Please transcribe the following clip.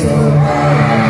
So alright.